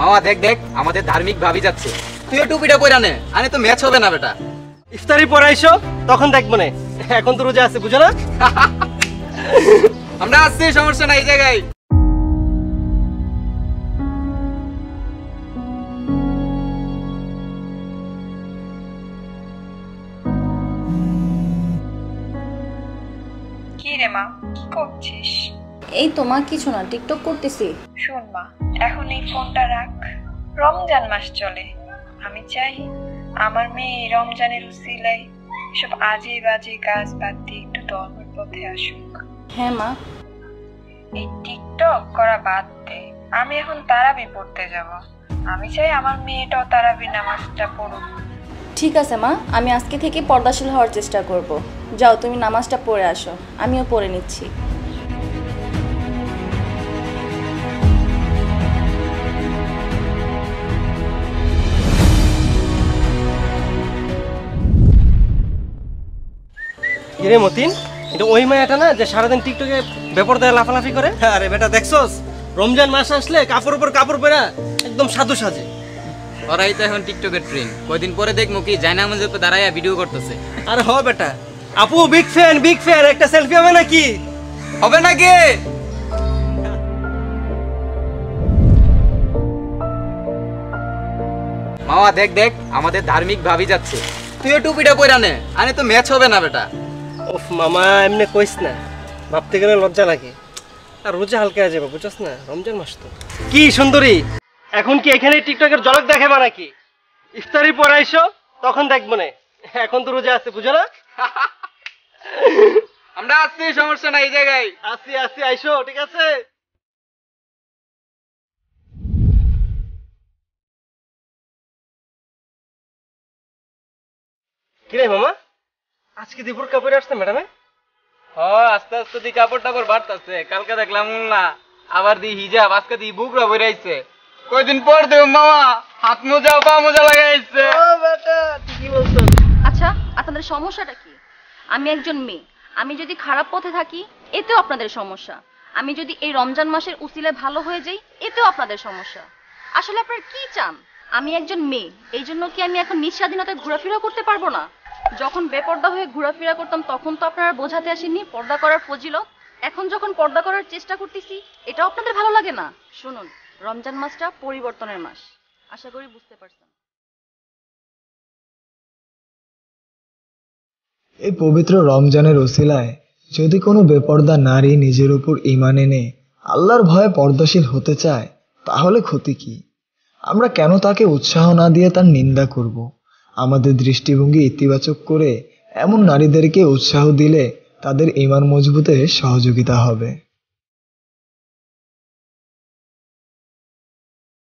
মামা দেখ দেখ আমাদের ধার্মিক ভাবি যাচ্ছে। তুই টুপিটা পরে নে আনে তো ম্যাচ হবে না বেটা। ইফতারি পড়াইছো তখন দেখব না। এখন তো রোজা আছে বুঝো না? আমরা আসছি সমস্যা নাই জায়গায়। কি রে মা কি করছিস? এই তো মা কিছু না টিকটক করতেছি। শোন মা এখন এই ফোনটা রাখ। রমজান মাস চলে। আমি চাই আমার মেয়ে এই রমজানের উসিলাই সব আজে বাজে কাজ বাদ দিয়ে একটু ধর্মের পথে আসুক। হ্যাঁ মা। এই টিকটক করা বাদ দে। আমি এখন তারাবি পড়তে যাব। আমি চাই আমার মেয়েটাও তারাবি নামাজটা পড়ুক। ঠিক আছে মা আমি আজকে থেকে পর্দাশীল হওয়ার চেষ্টা করব। যাও তুমি নামাজটা পড়ে আসো। আমিও পড়ে নিচ্ছি। কিরে মতিন এটা ওই মায়াটা না যে সারাদিন টিকটকে ব্যাপার দেয় লাফালাফি করে? আরে বেটা দেখছস রমজান মাস আসলে কাপড় উপর কাপড় পরা একদম সাধু সাজে। ওরাই তো এখন টিকটকের ট্রেন কয়দিন পরে দেখব কি জায়না মধ্যে দাঁড়াইয়া ভিডিও করতেছে। আরে হ বেটা আপু বিগ ফ্যান বিগ ফ্যান একটা সেলফি হবে নাকি? হবে নাকি? মামা দেখ দেখ আমাদের ধার্মিক ভাবি যাচ্ছে। তুই টুপিটা পরে নে আনে তো ম্যাচ হবে না বেটা। ওফ মামা এমনি কইস না। ভাবতে গেলে লজ্জা লাগে। আর রোজা হালকা আছে বুঝছস না? রমজান মাস তো। কি সুন্দরী! এখন কি এখানে টিকটকের ঝলক দেখাবা নাকি? ইফতারি পড়াইছো তখন দেখব না। এখন তো রোজা আছে বুঝো না? আমরা আসছি সমস্যা নাই এই জায়গায়। আসি আসি আইসো ঠিক আছে? কিরে মামা? আজকে দুপুর কাপড়ে আসছে ম্যাডামে হ আস্তে আস্তে দি কাপড় টাপড় বাড়তাছে। কালকে দেখলাম না আবার দি হিজাব আজকে দি বুকরা বেরাইছে কয়দিন পর দেব মামা হাত মোজা পা মোজা লাগাইছে ঠিকই বলছো। আচ্ছা আপনাদের সমস্যাটা কি? আমি একজন মেয়ে আমি যদি খারাপ পথে থাকি এতেও আপনাদের সমস্যা। আমি যদি এই রমজান মাসের উসিলে ভালো হয়ে যাই এতেও আপনাদের সমস্যা। আসলে আপনারা কি চান? আমি একজন মেয়ে এই জন্য কি আমি এখন নিজ স্বাধীনতায় ঘোরাফেরা করতে পারব না? যখন বেপর্দা হয়ে ঘোরাফেরা করতাম, তখন তো আপনারা বোঝাতে আসেননি, পর্দা করার ফজিলত। এখন যখন পর্দা করার চেষ্টা করতেছি, এটাও আপনাদের ভালো লাগে না? শুনুন, রমজান মাসটা পরিবর্তনের মাস। আশা করি বুঝতে পারছেন। এই পবিত্র রমজানের ওসিলায় যদি কোনো বেপর্দা নারী নিজের উপর ইমান এনে আল্লাহর ভয়ে পর্দাশীল হতে চায়, তাহলে ক্ষতি কি? আমরা কেন তাকে উৎসাহ না দিয়ে তার নিন্দা করব? আমাদের দৃষ্টিভঙ্গি ইতিবাচক করে এমন নারীদেরকে উৎসাহ দিলে তাদের ইমান মজবুতে সহযোগিতা হবে।